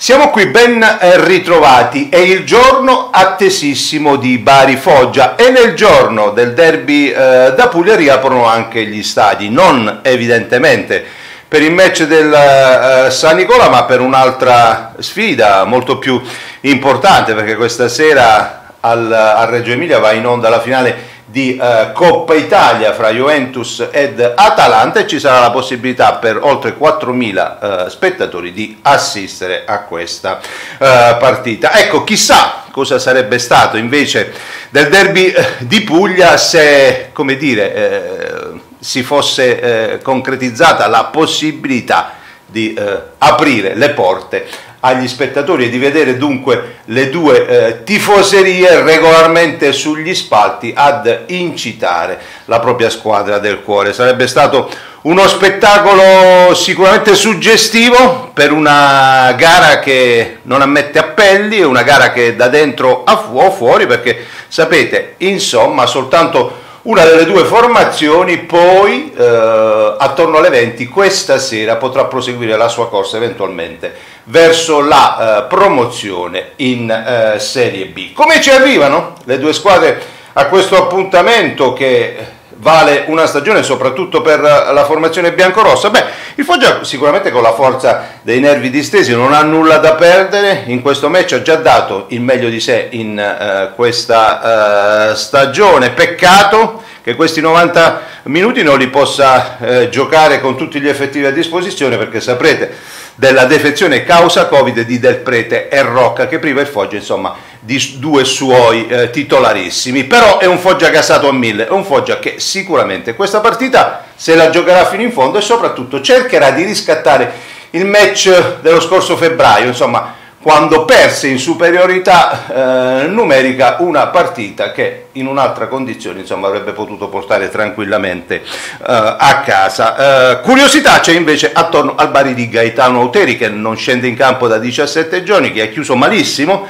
Siamo qui ben ritrovati, è il giorno attesissimo di Bari Foggia e nel giorno del derby eh, da Puglia riaprono anche gli stadi, non evidentemente per il match del eh, San Nicola ma per un'altra sfida molto più importante perché questa sera al, a Reggio Emilia va in onda la finale di eh, Coppa Italia fra Juventus ed Atalanta e ci sarà la possibilità per oltre 4.000 eh, spettatori di assistere a questa eh, partita. Ecco, chissà cosa sarebbe stato invece del derby eh, di Puglia se, come dire, eh, si fosse eh, concretizzata la possibilità di aprire le porte agli spettatori e di vedere dunque le due eh, tifoserie regolarmente sugli spalti ad incitare la propria squadra del cuore. Sarebbe stato uno spettacolo sicuramente suggestivo per una gara che non ammette appelli, una gara che da dentro a fu- fuori perché sapete, insomma, soltanto una delle due formazioni poi eh, attorno alle 20 questa sera potrà proseguire la sua corsa eventualmente verso la eh, promozione in eh, Serie B. Come ci arrivano le due squadre a questo appuntamento che vale una stagione soprattutto per la formazione biancorossa? Beh, il Foggia sicuramente con la forza dei nervi distesi non ha nulla da perdere, in questo match ha già dato il meglio di sé in uh, questa uh, stagione, peccato che questi 90 minuti non li possa uh, giocare con tutti gli effettivi a disposizione perché saprete della defezione causa Covid di Del Prete e Rocca che priva il Foggia insomma di due suoi eh, titolarissimi però è un Foggia casato a mille è un Foggia che sicuramente questa partita se la giocherà fino in fondo e soprattutto cercherà di riscattare il match dello scorso febbraio insomma quando perse in superiorità eh, numerica una partita che in un'altra condizione insomma, avrebbe potuto portare tranquillamente eh, a casa. Eh, curiosità c'è invece attorno al Bari di Gaetano Auteri che non scende in campo da 17 giorni, che ha chiuso malissimo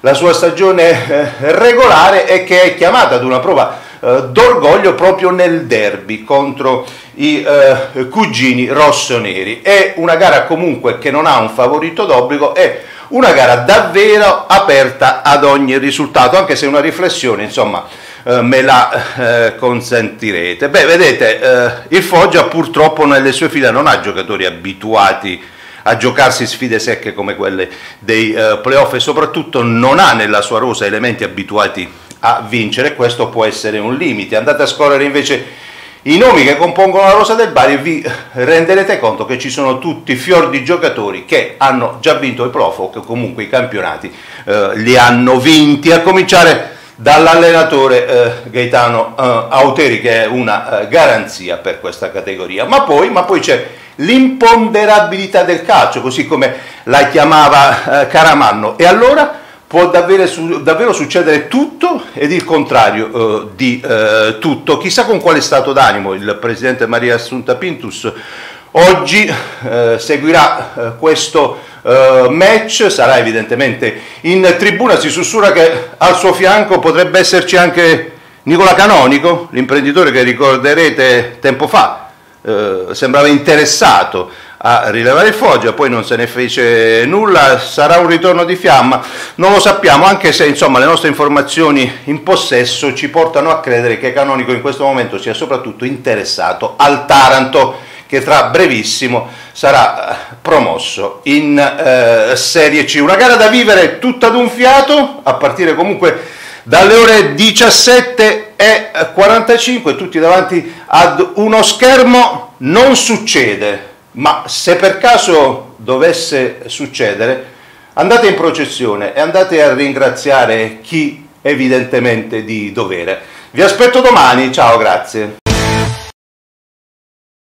la sua stagione eh, regolare e che è chiamata ad una prova eh, d'orgoglio proprio nel derby contro i eh, cugini rossoneri. È una gara comunque che non ha un favorito d'obbligo, è una gara davvero aperta ad ogni risultato, anche se una riflessione, insomma, eh, me la eh, consentirete. Beh, vedete, il Foggia purtroppo nelle sue file non ha giocatori abituati a giocarsi sfide secche come quelle dei eh, playoff e soprattutto non ha nella sua rosa elementi abituati a vincere, questo può essere un limite. Andate a scorrere invece i nomi che compongono la rosa del Bari vi renderete conto che ci sono tutti fior di giocatori che hanno già vinto il Profo, che comunque i campionati eh, li hanno vinti, a cominciare dall'allenatore eh, Gaetano eh, Auteri che è una eh, garanzia per questa categoria. Ma poi, ma poi c'è l'imponderabilità del calcio, così come la chiamava eh, Caramanno. E allora può davvero, davvero, succedere tutto ed il contrario eh, di eh, tutto. Chissà con quale stato d'animo il presidente Maria Assunta Pintus oggi eh, seguirà eh, questo eh, match, sarà evidentemente in tribuna, si sussurra che al suo fianco potrebbe esserci anche Nicola Canonico, l'imprenditore che ricorderete tempo fa, eh, sembrava interessato a rilevare il Foggia, poi non se ne fece nulla, sarà un ritorno di fiamma, non lo sappiamo, anche se insomma le nostre informazioni in possesso ci portano a credere che Canonico in questo momento sia soprattutto interessato al Taranto che tra brevissimo sarà eh, promosso in eh, Serie C. Una gara da vivere tutta d'un fiato, a partire comunque dalle ore 17 e 45, tutti davanti ad uno schermo, non succede ma se per caso dovesse succedere, andate in processione e andate a ringraziare chi evidentemente di dovere. Vi aspetto domani, ciao, grazie.